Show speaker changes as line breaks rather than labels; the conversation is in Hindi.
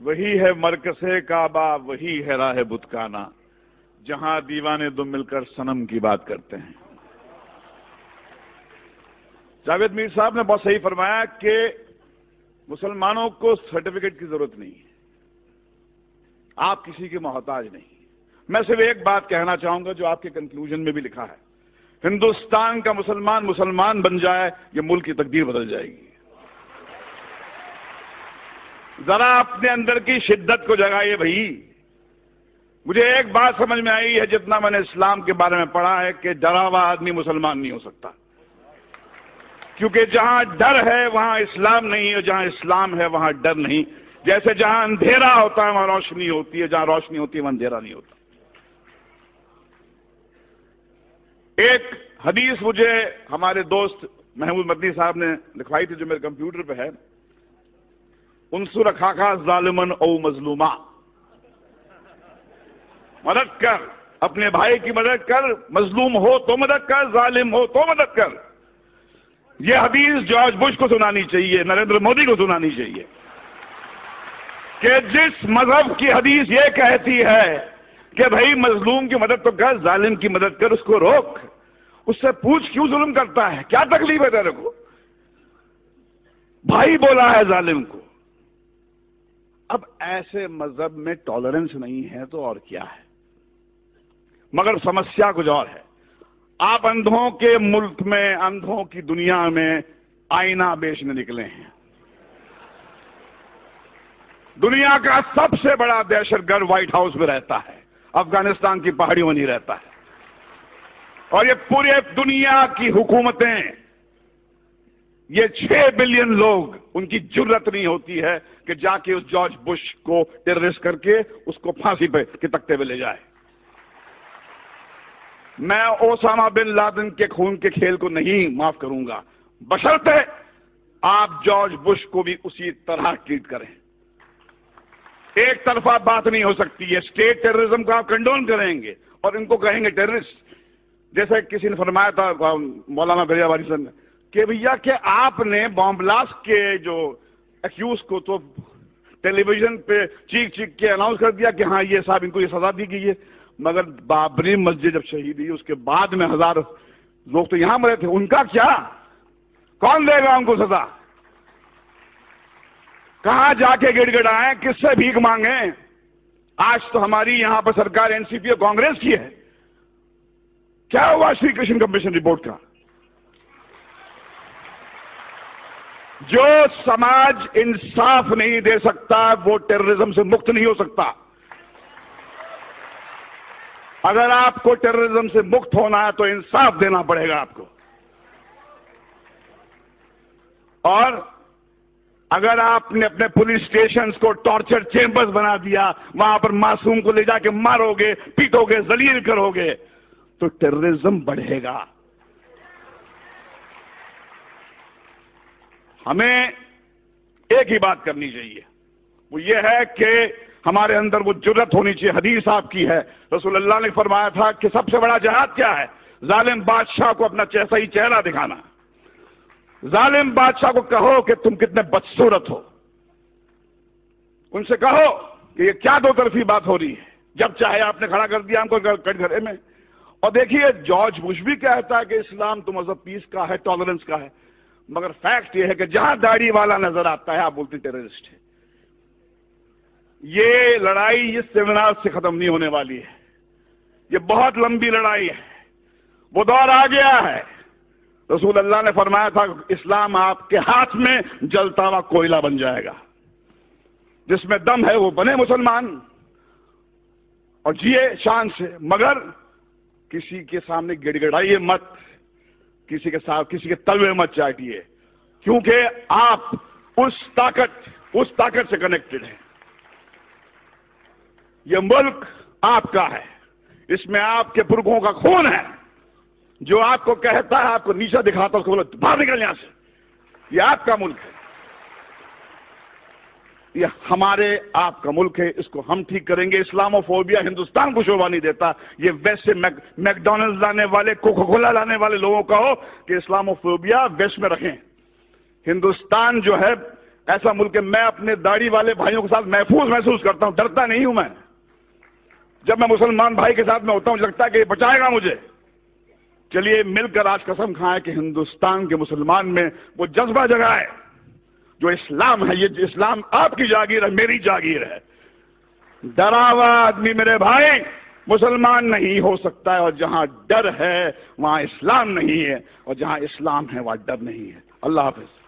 वही है मरकसे काबा, वही है राह बुतकाना। जहाँ दीवाने दो मिलकर सनम की बात करते हैं। जावेद मीर साहब ने बहुत सही फरमाया कि मुसलमानों को सर्टिफिकेट की ज़रूरत नहीं है। आप किसी के मोहताज नहीं। मैं सिर्फ़ एक बात कहना चाहूँगा जो आपके कंक्लूजन में भी लिखा है। हिंदुस्तान का मुसलमान मुसलमान बन जाए, ये मुल्क की तकदीर बदल जाएगी। जरा अपने अंदर की शिद्दत को जगाइए भाई। मुझे एक बात समझ में आई है, जितना मैंने इस्लाम के बारे में पढ़ा है कि डरा हुआ आदमी मुसलमान नहीं हो सकता। क्योंकि जहाँ डर है, वहाँ इस्लाम नहीं है, जहाँ इस्लाम है, वहाँ डर नहीं। जैसे जहाँ अंधेरा होता है, वहाँ रोशनी होती है, जहाँ रोशनी होती है, वहाँ अंधेरा नहीं होता। एक हदीस मुझे हमारे दोस्त महमूद मदनी साहब ने लिखवाई थी, जो मेरे कंप्यूटर पे है। उनसुर खाखा जालिमन ओ मजलूमा। मदद कर, अपने भाई की मदद कर, मजलूम हो तो मदद कर, जालिम हो तो मदद कर। यह हदीस जॉर्ज बुश को सुनानी चाहिए, नरेंद्र मोदी को सुनानी चाहिए। कि जिस मज़हब की हदीस ये कहती है कि भाई मजलूम की मदद तो कर, जालिम की मदद कर, उसको रोक। उससे पूछ क्यों जुल्म करता है? क्या तकलीफ़ है तेरे को? भाई बोला है जालिम को। अब ऐसे मज़हब में टॉलरेंस नहीं है तो और क्या है? मगर समस्या कुछ और है। आप अंधों के मुल्क में, अंधों की दुनिया में आईना बेचने निकले हैं। दुनिया का सबसे बड़ा दहशतगर्द व्हाइट हाउस में रहता है। अफ़गानिस्तान की पहाड़ियों में नहीं रहता है। और ये पूरे दुनिया की हुकूमतें ये छह बिलियन लोग, उनकी ज़रूरत नहीं होती है कि जाके उस जॉर्ज बुश को टेररिस्ट करके उसको फांसी पे, के तख्ते पे ले जाए। मैं ओसामा बिन लादन के खून के खेल को नहीं माफ़ करूँगा। बशर्ते आप जॉर्ज बुश को भी उसी तरह ट्रीट करें। एक तरफा बात नहीं हो सकती है स्टेट टेररिज्म को आप कंडोन करेंगे और इनको कहेंगे टेररिस्ट। जैसे किसी ने फरमाया था, मौलाना भैया वारी ने कि भैया कि आपने बॉम्ब ब्लास्ट के जो एक्यूज को तो टेलीविज़न पे चीख चीख के अनाउंस कर दिया कि हाँ ये साहब, इनको ये सजा दी गई है। मगर बाबरी मस्जिद जब शहीद हुई, उसके बाद में हज़ार लोग तो यहाँ मरे थे। उनका क्या? कौन देगा उनको सजा? कहाँ जाके गिड़गिड़ाए? किससे भीख मांगे? आज तो हमारी यहाँ पर सरकार एनसीपी और कांग्रेस की है। क्या हुआ श्री कृष्ण कमीशन रिपोर्ट का? जो समाज इंसाफ नहीं दे सकता, वो टेररिज्म से मुक्त नहीं हो सकता। अगर आपको टेररिज्म से मुक्त होना है तो इंसाफ देना पड़ेगा आपको। और अगर आपने अपने पुलिस स्टेशन को टॉर्चर चेंबर्स बना दिया, वहाँ पर मासूम को ले जाके मारोगे, पीटोगे, जलील करोगे तो टेररिज्म बढ़ेगा। हमें एक ही बात करनी चाहिए। वो ये है कि हमारे अंदर वो ज़रूरत होनी चाहिए, हदीस आपकी है। रसूल अल्लाह ने फरमाया था कि सबसे बड़ा जहाद क्या है? जालिम बादशाह को अपना जैसा ही चेहरा दिखाना। जालिम बादशाह को कहो कि तुम कितने बदसूरत हो। उनसे कहो कि ये क्या दो तरफी बात हो रही है। जब चाहे आपने खड़ा कर दिया, हमको कटघरे में। और देखिए, जॉर्ज बुश भी कहता है कि इस्लाम तो मज़हब पीस का है टॉलरेंस का है। मगर फैक्ट यह है कि जहाँ दाढ़ी वाला नज़र आता है, आप बोलते टेररिस्ट है। ये लड़ाई इस सेमिनार से खत्म नहीं होने वाली है। ये बहुत लंबी लड़ाई है। वो दौर आ गया है। रसूल अल्लाह ने फरमाया था, इस्लाम आपके हाथ में जलता हुआ कोयला बन जाएगा। जिसमें दम है वो बने मुसलमान। और जिए शान से, मगर किसी के सामने गिड़गिड़ाइए मत। किसी के साथ, किसी के तलवे मत चाटिए क्योंकि आप उस ताकत उस ताकत से कनेक्टेड हैं। यह मुल्क आपका है। इसमें आपके पुरखों का खून है। जो आपको कहता है, आपको नीचा दिखाता है, उसको बोलो बाहर निकल यहाँ से। यह आपका मुल्क है। यह हमारे आपका मुल्क है इसको हम ठीक करेंगे। इस्लामोफोबिया हिंदुस्तान को शोभा नहीं देता। ये वैसे से मैक, मैकडोनल्ड लाने वाले कोको कोला लाने वाले लोगों का हो कि इस्लामोफोबिया वेस्ट में रखें। हिंदुस्तान जो है ऐसा मुल्क है मैं अपने दाढ़ी वाले भाइयों के साथ महफूज महसूस करता हूँ डरता नहीं हूँ मैं। जब मैं मुसलमान भाई के साथ में होता हूँ लगता है कि बचाएगा मुझे। चलिए मिलकर आज कसम खाएँ कि हिंदुस्तान के मुसलमान में वो जज्बा जगा है जो इस्लाम है, ये इस्लाम आपकी जागीर है, मेरी जागीर है। डरावा आदमी मेरे भाई, मुसलमान नहीं हो सकता है, और जहाँ डर है, वहाँ इस्लाम नहीं है, और जहाँ इस्लाम है, वहाँ डर नहीं है। अल्लाह हाफिज।